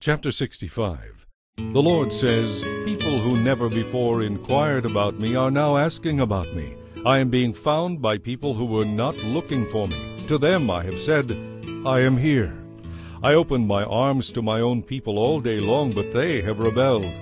Chapter 65 The Lord says, People who never before inquired about me are now asking about me. I am being found by people who were not looking for me. To them I have said, I am here. I opened my arms to my own people all day long, but they have rebelled.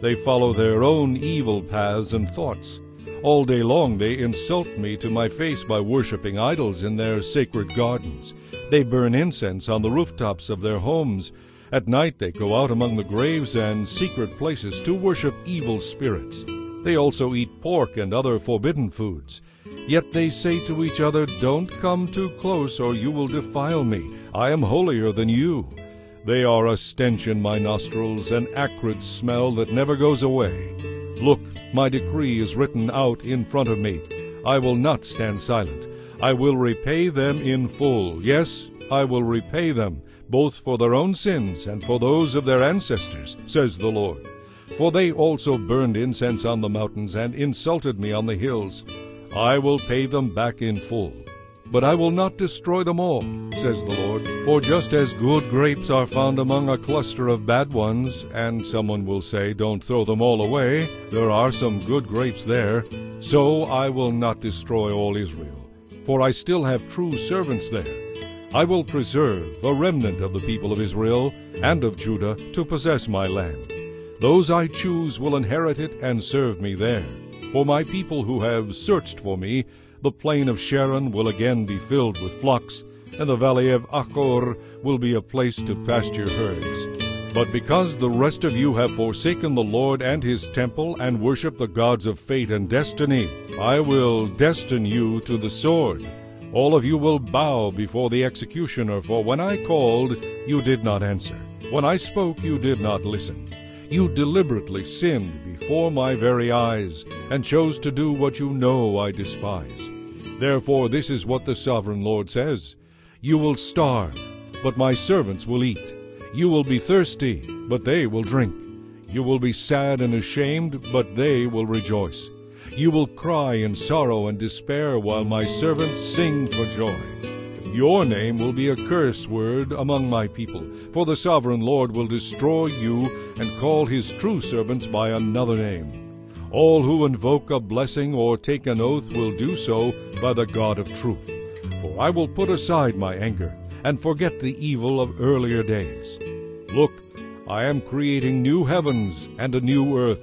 They follow their own evil paths and thoughts. All day long they insult me to my face by worshipping idols in their sacred gardens. They burn incense on the rooftops of their homes. At night they go out among the graves and secret places to worship evil spirits. They also eat pork and other forbidden foods. Yet they say to each other, Don't come too close, or you will defile me. I am holier than you. They are a stench in my nostrils, an acrid smell that never goes away. Look, my decree is written out in front of me. I will not stand silent. I will repay them in full. Yes, I will repay them, both for their own sins and for those of their ancestors, says the Lord. For they also burned incense on the mountains and insulted me on the hills. I will pay them back in full. But I will not destroy them all, says the Lord. For just as good grapes are found among a cluster of bad ones, and someone will say, Don't throw them all away, there are some good grapes there, so I will not destroy all Israel. For I still have true servants there. I will preserve a remnant of the people of Israel and of Judah to possess my land. Those I choose will inherit it and serve me there. For my people who have searched for me the plain of Sharon will again be filled with flocks, and the valley of Achor will be a place to pasture herds. But because the rest of you have forsaken the Lord and his temple, and worship the gods of fate and destiny, I will destine you to the sword. All of you will bow before the executioner, for when I called, you did not answer. When I spoke, you did not listen. You deliberately sinned before my very eyes, and chose to do what you know I despise. Therefore this is what the sovereign Lord says. You will starve, but my servants will eat. You will be thirsty, but they will drink. You will be sad and ashamed, but they will rejoice. You will cry in sorrow and despair while my servants sing for joy. Your name will be a curse word among my people, for the sovereign Lord will destroy you and call his true servants by another name. All who invoke a blessing or take an oath will do so by the God of truth. For I will put aside my anger and forget the evil of earlier days. Look, I am creating new heavens and a new earth,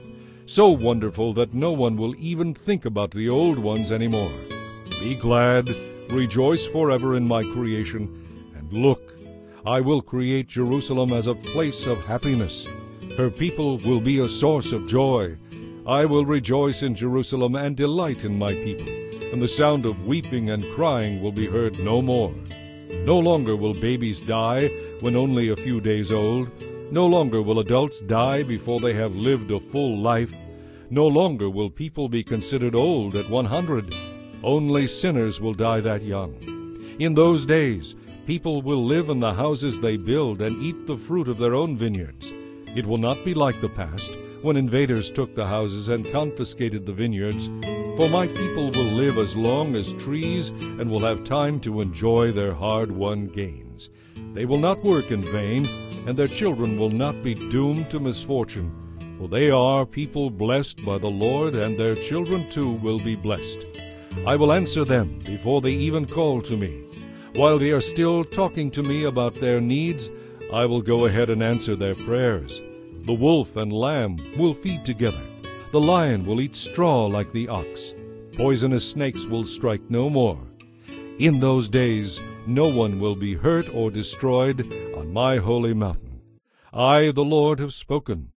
so wonderful that no one will even think about the old ones anymore. Be glad Rejoice forever in my creation, and look, I will create Jerusalem as a place of happiness. Her people will be a source of joy. I will rejoice in Jerusalem and delight in my people, and the sound of weeping and crying will be heard no more. No longer will babies die when only a few days old. No longer will adults die before they have lived a full life. No longer will people be considered old at 100. Only sinners will die that young. In those days, people will live in the houses they build and eat the fruit of their own vineyards. It will not be like the past, when invaders took the houses and confiscated the vineyards. For my people will live as long as trees and will have time to enjoy their hard-won gains. They will not work in vain, and their children will not be doomed to misfortune. For they are people blessed by the Lord, and their children too will be blessed. I will answer them before they even call to me. While they are still talking to me about their needs, I will go ahead and answer their prayers. The wolf and lamb will feed together. The lion will eat straw like the ox. Poisonous snakes will strike no more. In those days no one will be hurt or destroyed on my holy mountain. I, the Lord, have spoken.